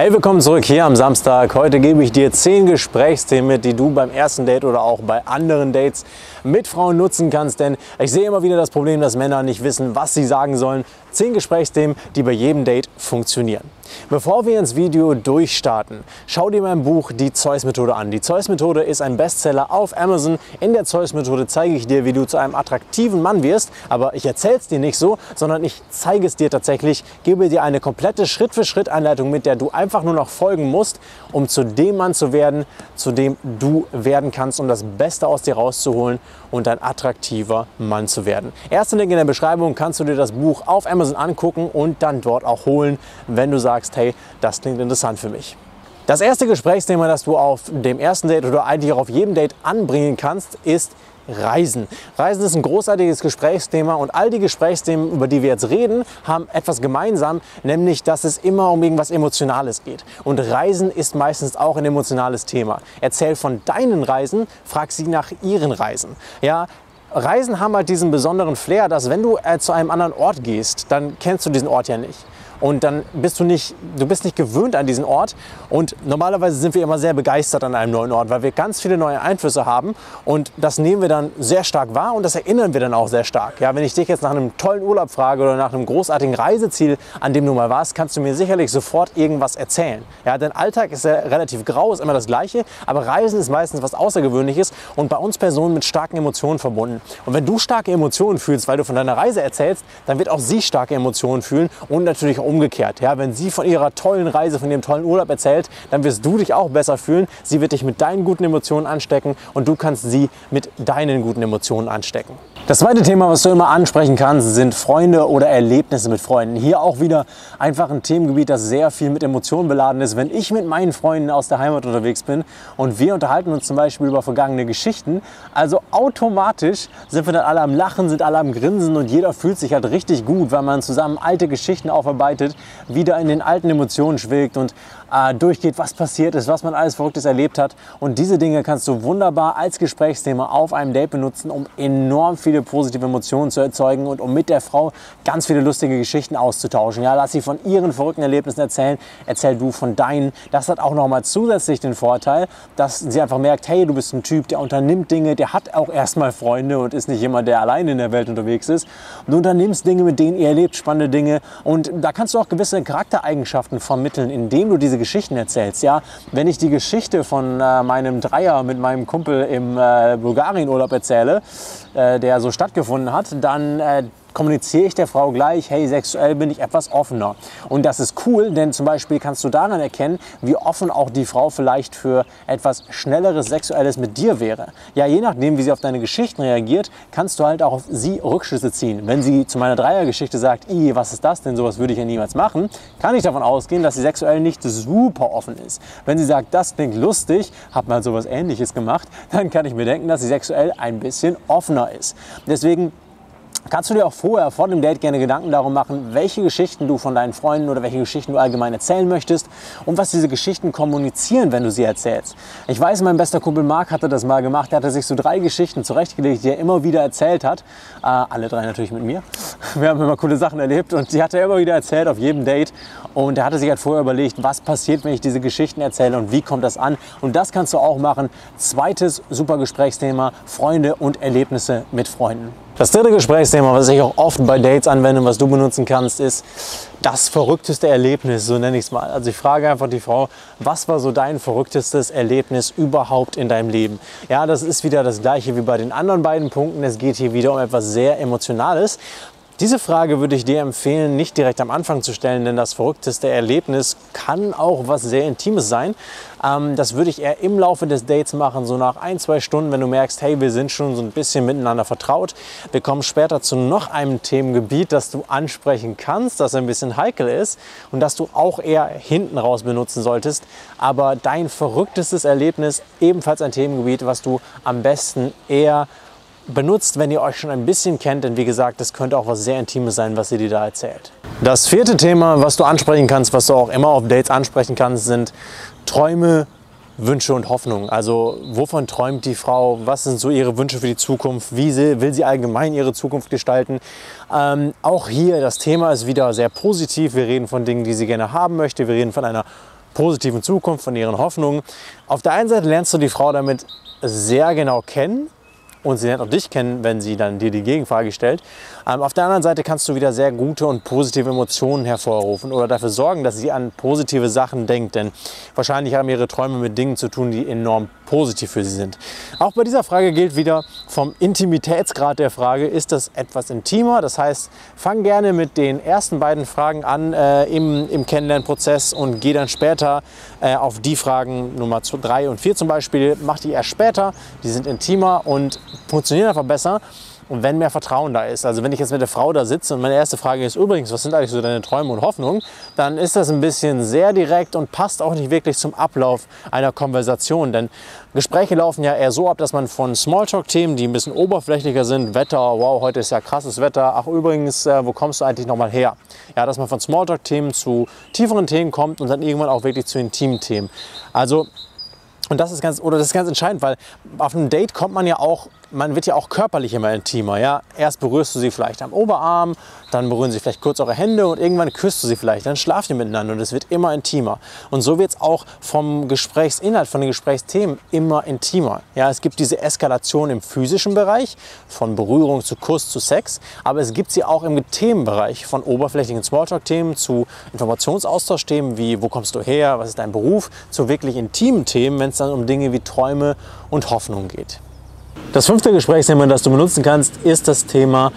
Hey, willkommen zurück hier am Samstag. Heute gebe ich dir 10 Gesprächsthemen mit, die du beim ersten Date oder auch bei anderen Dates mit Frauen nutzen kannst. Denn ich sehe immer wieder das Problem, dass Männer nicht wissen, was sie sagen sollen. 10 Gesprächsthemen, die bei jedem Date funktionieren. Bevor wir ins Video durchstarten, schau dir mein Buch Die Zeus-Methode an. Die Zeus-Methode ist ein Bestseller auf Amazon. In der Zeus-Methode zeige ich dir, wie du zu einem attraktiven Mann wirst. Aber ich erzähle es dir nicht so, sondern ich zeige es dir tatsächlich, gebe dir eine komplette Schritt-für-Schritt-Anleitung mit, der du einfach nur noch folgen musst, um zu dem Mann zu werden, zu dem du werden kannst, um das Beste aus dir rauszuholen und ein attraktiver Mann zu werden. Erster Link in der Beschreibung kannst du dir das Buch auf Amazon angucken und dann dort auch holen, wenn du sagst, hey, das klingt interessant für mich. Das erste Gesprächsthema, das du auf dem ersten Date oder eigentlich auch auf jedem Date anbringen kannst, ist Reisen. Reisen ist ein großartiges Gesprächsthema und all die Gesprächsthemen, über die wir jetzt reden, haben etwas gemeinsam, nämlich dass es immer um irgendwas Emotionales geht. Und Reisen ist meistens auch ein emotionales Thema. Erzähl von deinen Reisen, frag sie nach ihren Reisen. Ja, Reisen haben halt diesen besonderen Flair, dass wenn du äh, zu einem anderen Ort gehst, dann kennst du diesen Ort ja nicht. Und dann bist du nicht, du bist nicht gewöhnt an diesen Ort. Und normalerweise sind wir immer sehr begeistert an einem neuen Ort, weil wir ganz viele neue Einflüsse haben. Und das nehmen wir dann sehr stark wahr und das erinnern wir dann auch sehr stark. Ja, wenn ich dich jetzt nach einem tollen Urlaub frage oder nach einem großartigen Reiseziel, an dem du mal warst, kannst du mir sicherlich sofort irgendwas erzählen. Ja, dein Alltag ist ja relativ grau, ist immer das Gleiche. Aber Reisen ist meistens was Außergewöhnliches und bei uns Personen mit starken Emotionen verbunden. Und wenn du starke Emotionen fühlst, weil du von deiner Reise erzählst, dann wird auch sie starke Emotionen fühlen und natürlich auch umgekehrt. Ja, wenn sie von ihrer tollen Reise, von ihrem tollen Urlaub erzählt, dann wirst du dich auch besser fühlen. Sie wird dich mit deinen guten Emotionen anstecken und du kannst sie mit deinen guten Emotionen anstecken. Das zweite Thema, was du immer ansprechen kannst, sind Freunde oder Erlebnisse mit Freunden. Hier auch wieder einfach ein Themengebiet, das sehr viel mit Emotionen beladen ist. Wenn ich mit meinen Freunden aus der Heimat unterwegs bin und wir unterhalten uns zum Beispiel über vergangene Geschichten, also automatisch sind wir dann alle am Lachen, sind alle am Grinsen und jeder fühlt sich halt richtig gut, weil man zusammen alte Geschichten aufarbeitet, wieder in den alten Emotionen schwelgt und äh, durchgeht, was passiert ist, was man alles Verrücktes erlebt hat. Und diese Dinge kannst du wunderbar als Gesprächsthema auf einem Date benutzen, um enorm viele positive Emotionen zu erzeugen und um mit der Frau ganz viele lustige Geschichten auszutauschen. Ja, lass sie von ihren verrückten Erlebnissen erzählen, erzähl du von deinen. Das hat auch nochmal zusätzlich den Vorteil, dass sie einfach merkt, hey, du bist ein Typ, der unternimmt Dinge, der hat auch erstmal Freunde und ist nicht jemand, der allein in der Welt unterwegs ist. Du unternimmst Dinge, mit denen ihr erlebt, spannende Dinge. Und da kannst du auch gewisse Charaktereigenschaften vermitteln, indem du diese Geschichten erzählst. Ja, wenn ich die Geschichte von äh, meinem Dreier mit meinem Kumpel im äh, Bulgarien-Urlaub erzähle, äh, der so stattgefunden hat, dann äh, kommuniziere ich der Frau gleich, hey, sexuell bin ich etwas offener. Und das ist cool, denn zum Beispiel kannst du daran erkennen, wie offen auch die Frau vielleicht für etwas schnelleres Sexuelles mit dir wäre. Ja, je nachdem, wie sie auf deine Geschichten reagiert, kannst du halt auch auf sie Rückschlüsse ziehen. Wenn sie zu meiner Dreiergeschichte sagt, i, was ist das denn, sowas würde ich ja niemals machen, kann ich davon ausgehen, dass sie sexuell nicht super offen ist. Wenn sie sagt, das klingt lustig, hab mal sowas ähnliches gemacht, dann kann ich mir denken, dass sie sexuell ein bisschen offener ist. Deswegen kannst du dir auch vorher, vor dem Date, gerne Gedanken darum machen, welche Geschichten du von deinen Freunden oder welche Geschichten du allgemein erzählen möchtest und was diese Geschichten kommunizieren, wenn du sie erzählst. Ich weiß, mein bester Kumpel Marc hatte das mal gemacht. Er hatte sich so drei Geschichten zurechtgelegt, die er immer wieder erzählt hat. Äh, alle drei natürlich mit mir. Wir haben immer coole Sachen erlebt und die hat er immer wieder erzählt auf jedem Date. Und er hatte sich halt vorher überlegt, was passiert, wenn ich diese Geschichten erzähle und wie kommt das an. Und das kannst du auch machen. Zweites super Gesprächsthema, Freunde und Erlebnisse mit Freunden. Das dritte Gesprächsthema, was ich auch oft bei Dates anwende und was du benutzen kannst, ist das verrückteste Erlebnis, so nenne ich es mal. Also ich frage einfach die Frau, was war so dein verrücktestes Erlebnis überhaupt in deinem Leben? Ja, das ist wieder das gleiche wie bei den anderen beiden Punkten. Es geht hier wieder um etwas sehr Emotionales. Diese Frage würde ich dir empfehlen, nicht direkt am Anfang zu stellen, denn das verrückteste Erlebnis kann auch was sehr Intimes sein. Ähm, das würde ich eher im Laufe des Dates machen, so nach ein, zwei Stunden, wenn du merkst, hey, wir sind schon so ein bisschen miteinander vertraut. Wir kommen später zu noch einem Themengebiet, das du ansprechen kannst, das ein bisschen heikel ist und das du auch eher hinten raus benutzen solltest. Aber dein verrücktestes Erlebnis, ebenfalls ein Themengebiet, was du am besten eher benutzt, wenn ihr euch schon ein bisschen kennt, denn wie gesagt, das könnte auch was sehr Intimes sein, was ihr dir da erzählt. Das vierte Thema, was du ansprechen kannst, was du auch immer auf Dates ansprechen kannst, sind Träume, Wünsche und Hoffnungen. Also wovon träumt die Frau? Was sind so ihre Wünsche für die Zukunft? Wie will sie allgemein ihre Zukunft gestalten? Ähm, auch hier das Thema ist wieder sehr positiv. Wir reden von Dingen, die sie gerne haben möchte. Wir reden von einer positiven Zukunft, von ihren Hoffnungen. Auf der einen Seite lernst du die Frau damit sehr genau kennen und sie lernt auch dich kennen, wenn sie dann dir die Gegenfrage stellt. Ähm, auf der anderen Seite kannst du wieder sehr gute und positive Emotionen hervorrufen oder dafür sorgen, dass sie an positive Sachen denkt, denn wahrscheinlich haben ihre Träume mit Dingen zu tun, die enorm positiv für sie sind. Auch bei dieser Frage gilt wieder vom Intimitätsgrad der Frage, ist das etwas intimer? Das heißt, fang gerne mit den ersten beiden Fragen an äh, im, im Kennenlernprozess und geh dann später äh, auf die Fragen Nummer 3 und 4 zum Beispiel. Mach die erst später, die sind intimer und funktionieren einfach besser. Und wenn mehr Vertrauen da ist, also wenn ich jetzt mit der Frau da sitze und meine erste Frage ist übrigens, was sind eigentlich so deine Träume und Hoffnungen, dann ist das ein bisschen sehr direkt und passt auch nicht wirklich zum Ablauf einer Konversation. Denn Gespräche laufen ja eher so ab, dass man von Smalltalk-Themen, die ein bisschen oberflächlicher sind, Wetter, wow, heute ist ja krasses Wetter, ach übrigens, äh, wo kommst du eigentlich nochmal her? Ja, dass man von Smalltalk-Themen zu tieferen Themen kommt und dann irgendwann auch wirklich zu intimen Themen. Also und das ist ganz, oder das ist ganz entscheidend, weil auf einem Date kommt man ja auch, man wird ja auch körperlich immer intimer. Ja? Erst berührst du sie vielleicht am Oberarm, dann berühren sie vielleicht kurz eure Hände und irgendwann küsst du sie vielleicht. Dann schlaft ihr miteinander und es wird immer intimer. Und so wird es auch vom Gesprächsinhalt, von den Gesprächsthemen immer intimer. Ja, es gibt diese Eskalation im physischen Bereich, von Berührung zu Kuss zu Sex, aber es gibt sie auch im Themenbereich, von oberflächlichen Smalltalk-Themen zu Informationsaustausch-Themen wie wo kommst du her, was ist dein Beruf, zu wirklich intimen Themen, wenn es dann um Dinge wie Träume und Hoffnung geht. Das fünfte Gesprächsthema, das du benutzen kannst, ist das Thema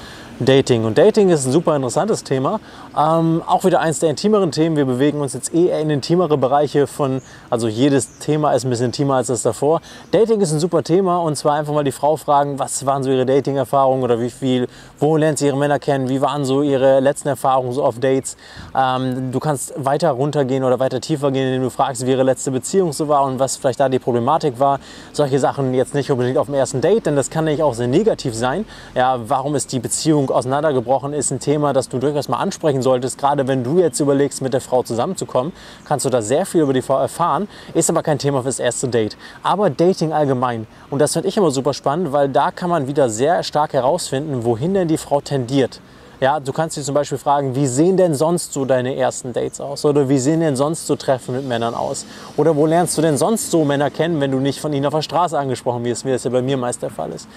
Dating. Und Dating ist ein super interessantes Thema. Ähm, auch wieder eins der intimeren Themen. Wir bewegen uns jetzt eher in intimere Bereiche von, also jedes Thema ist ein bisschen intimer als das davor. Dating ist ein super Thema und zwar einfach mal die Frau fragen, was waren so ihre Dating-Erfahrungen oder wie viel, wo lernt sie ihre Männer kennen, wie waren so ihre letzten Erfahrungen so auf Dates. Ähm, du kannst weiter runtergehen oder weiter tiefer gehen, indem du fragst, wie ihre letzte Beziehung so war und was vielleicht da die Problematik war. Solche Sachen jetzt nicht unbedingt auf dem ersten Date, denn das kann nämlich auch sehr negativ sein. Ja, warum ist die Beziehung auseinandergebrochen ist ein Thema, das du durchaus mal ansprechen solltest. Gerade wenn du jetzt überlegst, mit der Frau zusammenzukommen, kannst du da sehr viel über die Frau erfahren. Ist aber kein Thema fürs erste Date. Aber Dating allgemein. Und das finde ich immer super spannend, weil da kann man wieder sehr stark herausfinden, wohin denn die Frau tendiert. Ja, du kannst dich zum Beispiel fragen, wie sehen denn sonst so deine ersten Dates aus? Oder wie sehen denn sonst so Treffen mit Männern aus? Oder wo lernst du denn sonst so Männer kennen, wenn du nicht von ihnen auf der Straße angesprochen wirst, wie das ja bei mir meist der Fall ist?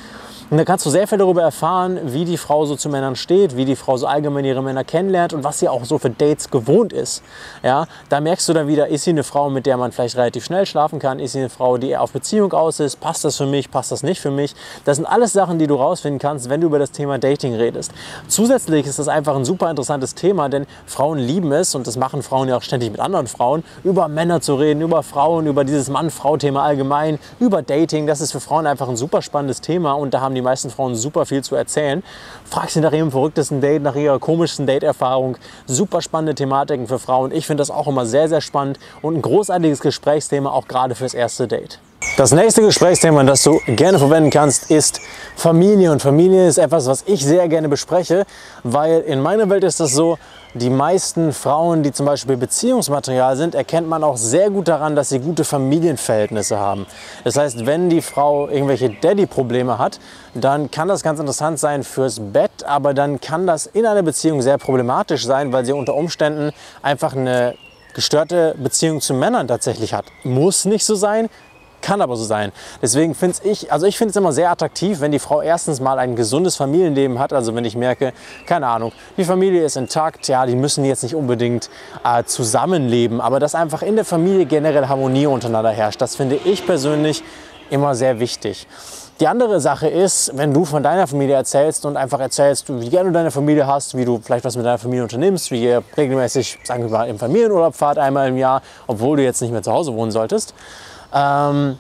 Und da kannst du sehr viel darüber erfahren, wie die Frau so zu Männern steht, wie die Frau so allgemein ihre Männer kennenlernt und was sie auch so für Dates gewohnt ist. Ja, da merkst du dann wieder, ist sie eine Frau, mit der man vielleicht relativ schnell schlafen kann? Ist sie eine Frau, die eher auf Beziehung aus ist? Passt das für mich? Passt das nicht für mich? Das sind alles Sachen, die du rausfinden kannst, wenn du über das Thema Dating redest. Zusätzlich ist das einfach ein super interessantes Thema, denn Frauen lieben es und das machen Frauen ja auch ständig mit anderen Frauen, über Männer zu reden, über Frauen, über dieses Mann-Frau-Thema allgemein, über Dating. Das ist für Frauen einfach ein super spannendes Thema und da haben haben die meisten Frauen super viel zu erzählen. Frag sie nach ihrem verrücktesten Date, nach ihrer komischsten Date-Erfahrung. Super spannende Thematiken für Frauen. Ich finde das auch immer sehr, sehr spannend und ein großartiges Gesprächsthema, auch gerade fürs erste Date. Das nächste Gesprächsthema, das du gerne verwenden kannst, ist Familie. Und Familie ist etwas, was ich sehr gerne bespreche, weil in meiner Welt ist das so, die meisten Frauen, die zum Beispiel Beziehungsmaterial sind, erkennt man auch sehr gut daran, dass sie gute Familienverhältnisse haben. Das heißt, wenn die Frau irgendwelche Daddy-Probleme hat, dann kann das ganz interessant sein fürs Bett, aber dann kann das in einer Beziehung sehr problematisch sein, weil sie unter Umständen einfach eine gestörte Beziehung zu Männern tatsächlich hat. Muss nicht so sein, kann aber so sein. Deswegen finde ich, also ich finde es immer sehr attraktiv, wenn die Frau erstens mal ein gesundes Familienleben hat. Also wenn ich merke, keine Ahnung, die Familie ist intakt, ja, die müssen jetzt nicht unbedingt äh, zusammenleben, aber dass einfach in der Familie generell Harmonie untereinander herrscht, das finde ich persönlich immer sehr wichtig. Die andere Sache ist, wenn du von deiner Familie erzählst und einfach erzählst, wie gerne du deine Familie hast, wie du vielleicht was mit deiner Familie unternimmst, wie ihr regelmäßig, sagen wir mal, im Familienurlaub fahrt einmal im Jahr, obwohl du jetzt nicht mehr zu Hause wohnen solltest, ähm,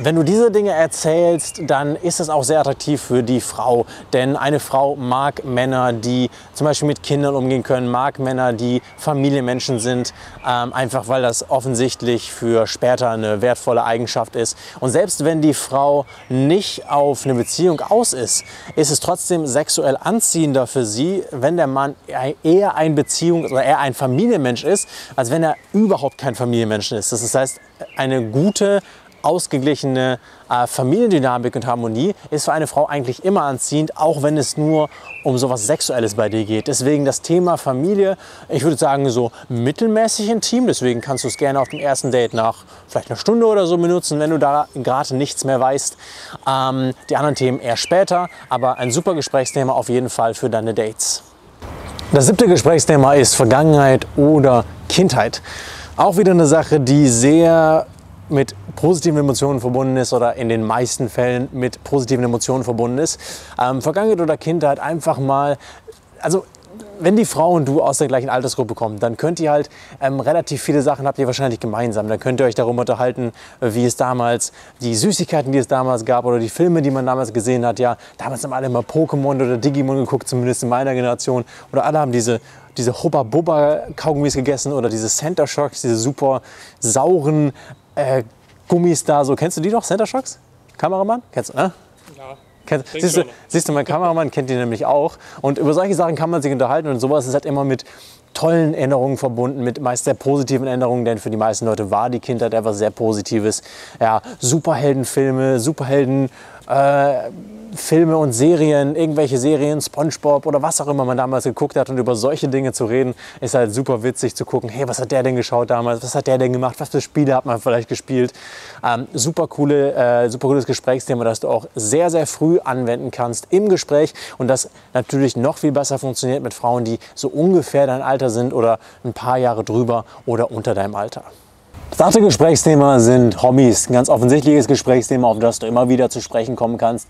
wenn du diese Dinge erzählst, dann ist es auch sehr attraktiv für die Frau. Denn eine Frau mag Männer, die zum Beispiel mit Kindern umgehen können, mag Männer, die Familienmenschen sind, ähm, einfach weil das offensichtlich für später eine wertvolle Eigenschaft ist. Und selbst wenn die Frau nicht auf eine Beziehung aus ist, ist es trotzdem sexuell anziehender für sie, wenn der Mann eher ein Beziehung oder eher ein Familienmensch ist, als wenn er überhaupt kein Familienmensch ist. Das heißt, eine gute ausgeglichene äh, Familiendynamik und Harmonie ist für eine Frau eigentlich immer anziehend, auch wenn es nur um sowas Sexuelles bei dir geht. Deswegen das Thema Familie, ich würde sagen so mittelmäßig intim. Deswegen kannst du es gerne auf dem ersten Date nach vielleicht einer Stunde oder so benutzen, wenn du da gerade nichts mehr weißt. Ähm, die anderen Themen eher später, aber ein super Gesprächsthema auf jeden Fall für deine Dates. Das siebte Gesprächsthema ist Vergangenheit oder Kindheit. Auch wieder eine Sache, die sehr mit positiven Emotionen verbunden ist oder in den meisten Fällen mit positiven Emotionen verbunden ist. Ähm, Vergangenheit oder Kindheit einfach mal, also wenn die Frau und du aus der gleichen Altersgruppe kommen, dann könnt ihr halt ähm, relativ viele Sachen habt ihr wahrscheinlich gemeinsam. Dann könnt ihr euch darüber unterhalten, wie es damals, die Süßigkeiten, die es damals gab oder die Filme, die man damals gesehen hat. Ja, damals haben alle immer Pokémon oder Digimon geguckt, zumindest in meiner Generation. Oder alle haben diese, diese Hubba Bubba Kaugummis gegessen oder diese Center Shocks, diese super sauren äh, Gummis da. So kennst du die doch, Center Shocks? Kameramann? Kennst du, ne? Ja. Kennst, siehst, du, siehst du, mein Kameramann kennt die nämlich auch. Und über solche Sachen kann man sich unterhalten und sowas ist halt immer mit tollen Erinnerungen verbunden, mit meist sehr positiven Erinnerungen, denn für die meisten Leute war die Kindheit etwas sehr Positives. Ja, Superheldenfilme, Superhelden. Äh, Filme und Serien, irgendwelche Serien, SpongeBob oder was auch immer man damals geguckt hat und über solche Dinge zu reden, ist halt super witzig zu gucken, hey, was hat der denn geschaut damals, was hat der denn gemacht, was für Spiele hat man vielleicht gespielt. Ähm, super, coole, äh, super cooles Gesprächsthema, das du auch sehr, sehr früh anwenden kannst im Gespräch und das natürlich noch viel besser funktioniert mit Frauen, die so ungefähr dein Alter sind oder ein paar Jahre drüber oder unter deinem Alter. Das achte Gesprächsthema sind Hobbys. Ein ganz offensichtliches Gesprächsthema, auf das du immer wieder zu sprechen kommen kannst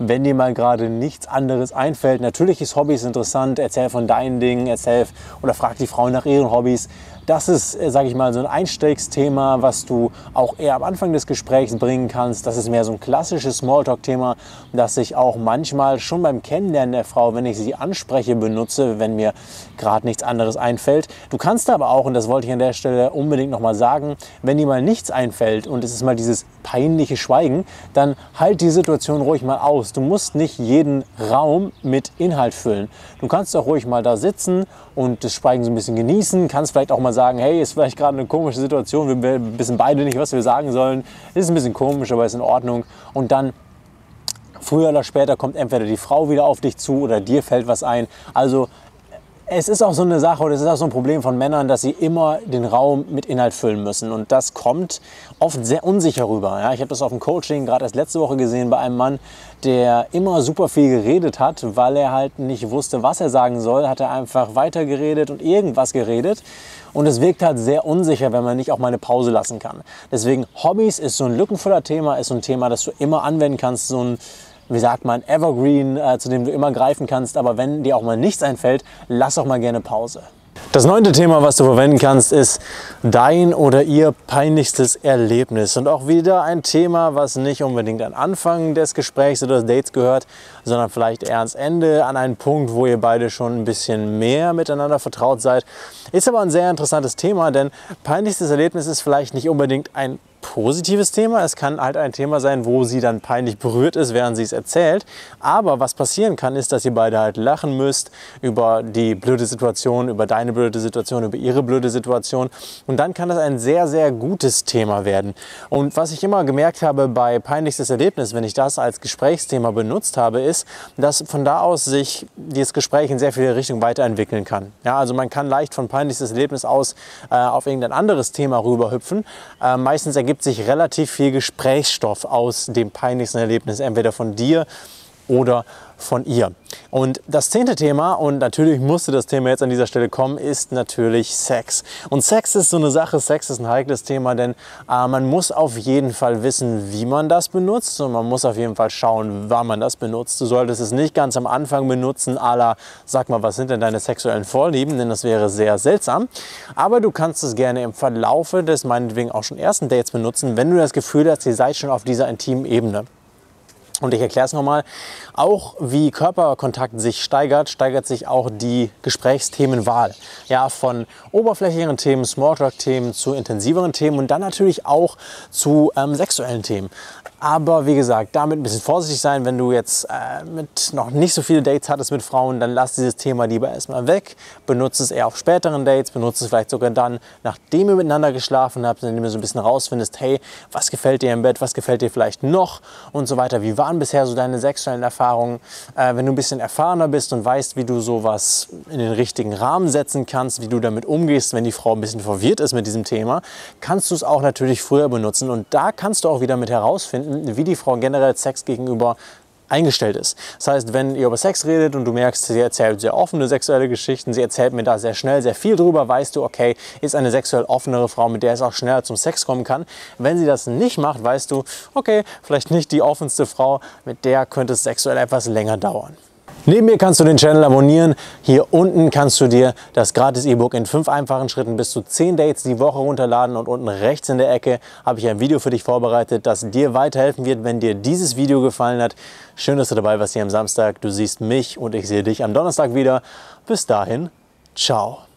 wenn dir mal gerade nichts anderes einfällt. Natürlich ist Hobbys interessant, erzähl von deinen Dingen, erzähl oder frag die Frauen nach ihren Hobbys das ist, äh, sage ich mal, so ein Einstiegsthema, was du auch eher am Anfang des Gesprächs bringen kannst. Das ist mehr so ein klassisches Smalltalk-Thema, das ich auch manchmal schon beim Kennenlernen der Frau, wenn ich sie anspreche, benutze, wenn mir gerade nichts anderes einfällt. Du kannst aber auch, und das wollte ich an der Stelle unbedingt nochmal sagen, wenn dir mal nichts einfällt und es ist mal dieses peinliche Schweigen, dann halt die Situation ruhig mal aus. Du musst nicht jeden Raum mit Inhalt füllen. Du kannst auch ruhig mal da sitzen und das Schweigen so ein bisschen genießen, kannst vielleicht auch mal sagen, sagen, hey, ist vielleicht gerade eine komische Situation, wir wissen beide nicht, was wir sagen sollen, ist ein bisschen komisch, aber ist in Ordnung. Und dann früher oder später kommt entweder die Frau wieder auf dich zu oder dir fällt was ein. Also es ist auch so eine Sache oder es ist auch so ein Problem von Männern, dass sie immer den Raum mit Inhalt füllen müssen. Und das kommt oft sehr unsicher rüber. Ja, ich habe das auf dem Coaching gerade erst letzte Woche gesehen bei einem Mann, der immer super viel geredet hat, weil er halt nicht wusste, was er sagen soll, hat er einfach weitergeredet und irgendwas geredet. Und es wirkt halt sehr unsicher, wenn man nicht auch mal eine Pause lassen kann. Deswegen Hobbys ist so ein lückenvoller Thema, ist so ein Thema, das du immer anwenden kannst, so ein wie sagt man, Evergreen, äh, zu dem du immer greifen kannst. Aber wenn dir auch mal nichts einfällt, lass auch mal gerne Pause. Das neunte Thema, was du verwenden kannst, ist dein oder ihr peinlichstes Erlebnis. Und auch wieder ein Thema, was nicht unbedingt an Anfang des Gesprächs oder des Dates gehört, sondern vielleicht eher ans Ende, an einen Punkt, wo ihr beide schon ein bisschen mehr miteinander vertraut seid. Ist aber ein sehr interessantes Thema, denn peinlichstes Erlebnis ist vielleicht nicht unbedingt ein positives Thema. Es kann halt ein Thema sein, wo sie dann peinlich berührt ist, während sie es erzählt. Aber was passieren kann, ist, dass ihr beide halt lachen müsst über die blöde Situation, über deine blöde Situation, über ihre blöde Situation. Und dann kann das ein sehr, sehr gutes Thema werden. Und was ich immer gemerkt habe bei peinlichstes Erlebnis, wenn ich das als Gesprächsthema benutzt habe, ist, dass von da aus sich dieses Gespräch in sehr viele Richtungen weiterentwickeln kann. Ja, also man kann leicht von peinlichstes Erlebnis aus äh, auf irgendein anderes Thema rüberhüpfen. Äh, meistens ergibt ergibt sich relativ viel Gesprächsstoff aus dem peinlichsten Erlebnis, entweder von dir oder von ihr. Und das zehnte Thema, und natürlich musste das Thema jetzt an dieser Stelle kommen, ist natürlich Sex. Und Sex ist so eine Sache, Sex ist ein heikles Thema, denn äh, man muss auf jeden Fall wissen, wie man das benutzt und man muss auf jeden Fall schauen, wann man das benutzt. Du solltest es nicht ganz am Anfang benutzen, la, sag mal, was sind denn deine sexuellen Vorlieben, denn das wäre sehr seltsam. Aber du kannst es gerne im Verlaufe des meinetwegen auch schon ersten Dates benutzen, wenn du das Gefühl hast, ihr seid schon auf dieser intimen Ebene. Und ich erkläre es nochmal, auch wie Körperkontakt sich steigert, steigert sich auch die Gesprächsthemenwahl. Ja, von oberflächlicheren Themen, Smalltalk-Themen zu intensiveren Themen und dann natürlich auch zu ähm, sexuellen Themen. Aber wie gesagt, damit ein bisschen vorsichtig sein. Wenn du jetzt äh, mit noch nicht so viele Dates hattest mit Frauen, dann lass dieses Thema lieber erstmal weg. Benutze es eher auf späteren Dates, benutze es vielleicht sogar dann, nachdem ihr miteinander geschlafen habt, indem du so ein bisschen rausfindest, hey, was gefällt dir im Bett, was gefällt dir vielleicht noch und so weiter. Wie waren bisher so deine sexuellen Erfahrungen? Äh, wenn du ein bisschen erfahrener bist und weißt, wie du sowas in den richtigen Rahmen setzen kannst, wie du damit umgehst, wenn die Frau ein bisschen verwirrt ist mit diesem Thema, kannst du es auch natürlich früher benutzen. Und da kannst du auch wieder mit herausfinden, wie die Frau generell Sex gegenüber eingestellt ist. Das heißt, wenn ihr über Sex redet und du merkst, sie erzählt sehr offene sexuelle Geschichten, sie erzählt mir da sehr schnell sehr viel drüber, weißt du, okay, ist eine sexuell offenere Frau, mit der es auch schneller zum Sex kommen kann. Wenn sie das nicht macht, weißt du, okay, vielleicht nicht die offenste Frau, mit der könnte es sexuell etwas länger dauern. Neben mir kannst du den Channel abonnieren. Hier unten kannst du dir das gratis E-Book in fünf einfachen Schritten bis zu zehn Dates die Woche runterladen und unten rechts in der Ecke habe ich ein Video für dich vorbereitet, das dir weiterhelfen wird, wenn dir dieses Video gefallen hat. Schön, dass du dabei warst hier am Samstag. Du siehst mich und ich sehe dich am Donnerstag wieder. Bis dahin, ciao.